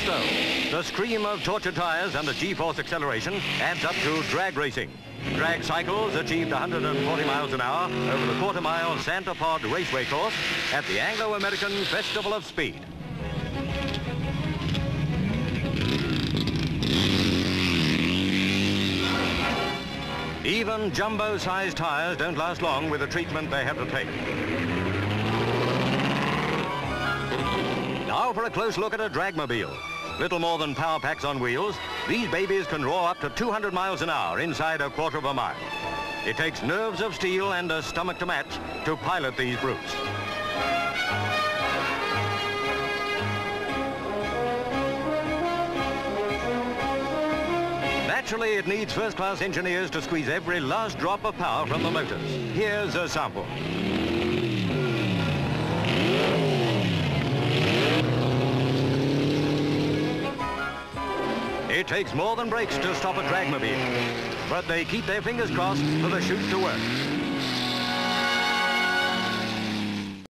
so. The scream of tortured tires and the G-force acceleration adds up to drag racing. Drag cycles achieved 140 miles an hour over the quarter-mile Santa Pod Raceway course at the Anglo-American Festival of Speed. Even jumbo-sized tires don't last long with the treatment they have to take. Now for a close look at a dragmobile. Little more than power packs on wheels, these babies can roar up to 200 miles an hour inside a quarter of a mile. It takes nerves of steel and a stomach to match to pilot these brutes. Naturally, it needs first-class engineers to squeeze every last drop of power from the motors. Here's a sample. It takes more than brakes to stop a dragmobile, but they keep their fingers crossed for the chute to work.